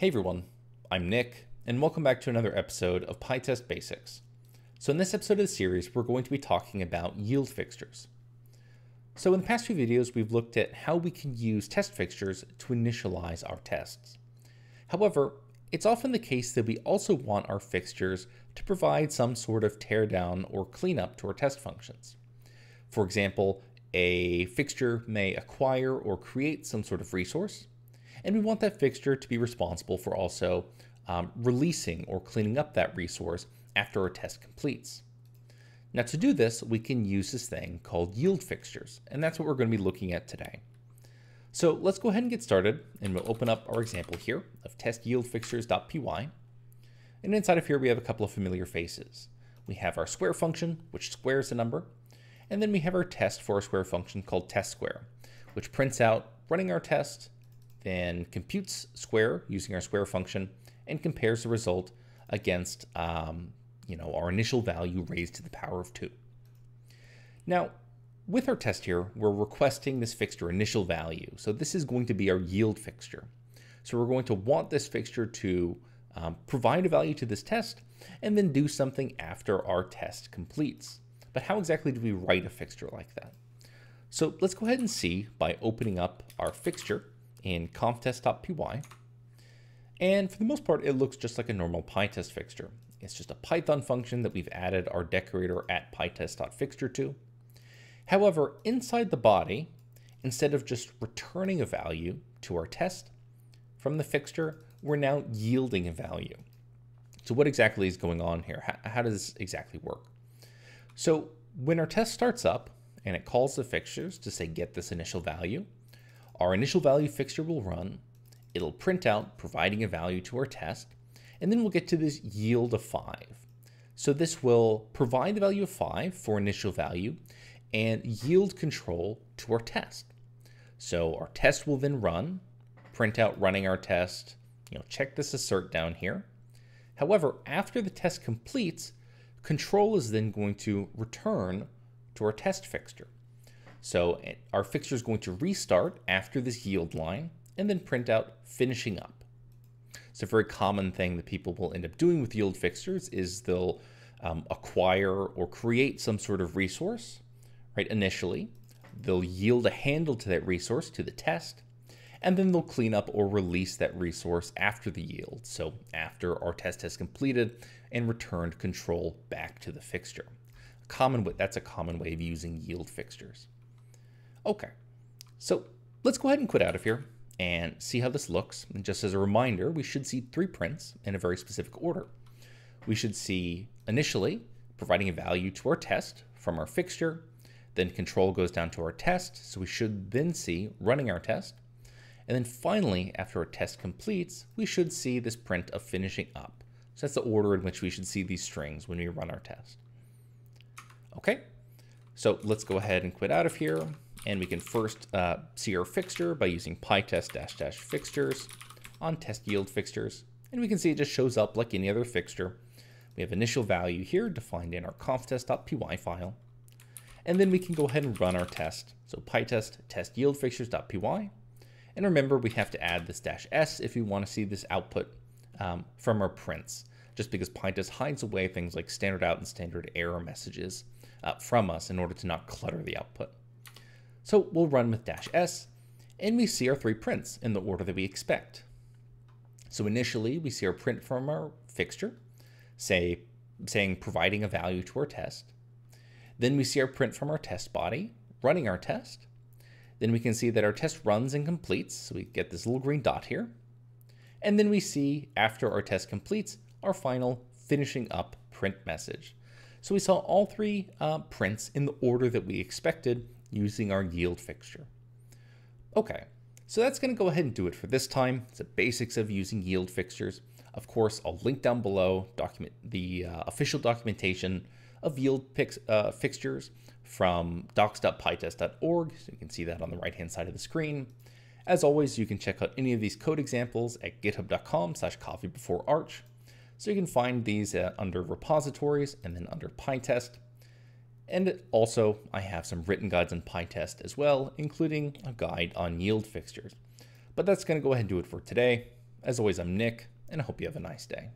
Hey everyone, I'm Nick, and welcome back to another episode of PyTest Basics. So in this episode of the series, we're going to be talking about yield fixtures. So in the past few videos, we've looked at how we can use test fixtures to initialize our tests. However, it's often the case that we also want our fixtures to provide some sort of teardown or cleanup to our test functions. For example, a fixture may acquire or create some sort of resource, and we want that fixture to be responsible for also um, releasing or cleaning up that resource after our test completes. Now to do this, we can use this thing called yield fixtures, and that's what we're going to be looking at today. So let's go ahead and get started, and we'll open up our example here of test_yield_fixtures.py. And inside of here, we have a couple of familiar faces. We have our square function, which squares a number, and then we have our test for a square function called test_square, which prints out running our test then computes square using our square function and compares the result against um, you know, our initial value raised to the power of 2. Now, with our test here, we're requesting this fixture initial value. So this is going to be our yield fixture. So we're going to want this fixture to um, provide a value to this test and then do something after our test completes. But how exactly do we write a fixture like that? So let's go ahead and see by opening up our fixture in conftest.py. And for the most part, it looks just like a normal PyTest fixture. It's just a Python function that we've added our decorator at pytest.fixture to. However, inside the body, instead of just returning a value to our test from the fixture, we're now yielding a value. So what exactly is going on here? How, how does this exactly work? So when our test starts up and it calls the fixtures to say get this initial value, our initial value fixture will run, it'll print out providing a value to our test, and then we'll get to this yield of 5. So this will provide the value of 5 for initial value and yield control to our test. So our test will then run, print out running our test, you know, check this assert down here. However, after the test completes, control is then going to return to our test fixture. So eh, our fixture is going to restart after this yield line and then print out finishing up. So a very common thing that people will end up doing with yield fixtures is they'll um, acquire or create some sort of resource, right, initially. They'll yield a handle to that resource to the test, and then they'll clean up or release that resource after the yield. So after our test has completed and returned control back to the fixture. Common, that's a common way of using yield fixtures. Okay, so let's go ahead and quit out of here and see how this looks. And just as a reminder, we should see three prints in a very specific order. We should see initially providing a value to our test from our fixture, then control goes down to our test, so we should then see running our test. And then finally, after our test completes, we should see this print of finishing up. So that's the order in which we should see these strings when we run our test. Okay, so let's go ahead and quit out of here and we can first uh, see our fixture by using pytest dash dash fixtures on test yield fixtures. And we can see it just shows up like any other fixture. We have initial value here defined in our conftest.py file. And then we can go ahead and run our test. So pytest test yield fixtures.py. And remember, we have to add this dash s if we want to see this output um, from our prints, just because pytest hides away things like standard out and standard error messages uh, from us in order to not clutter the output. So we'll run with dash s, and we see our three prints in the order that we expect. So initially, we see our print from our fixture, say, saying providing a value to our test. Then we see our print from our test body, running our test. Then we can see that our test runs and completes, so we get this little green dot here. And then we see, after our test completes, our final finishing up print message. So we saw all three uh, prints in the order that we expected using our yield fixture. Okay, so that's going to go ahead and do it for this time. It's the basics of using yield fixtures. Of course, I'll link down below document the uh, official documentation of yield pix, uh, fixtures from docs.pytest.org. So you can see that on the right-hand side of the screen. As always, you can check out any of these code examples at github.com slash coffee before arch. So you can find these uh, under repositories and then under PyTest. And also, I have some written guides on PyTest as well, including a guide on yield fixtures. But that's going to go ahead and do it for today. As always, I'm Nick, and I hope you have a nice day.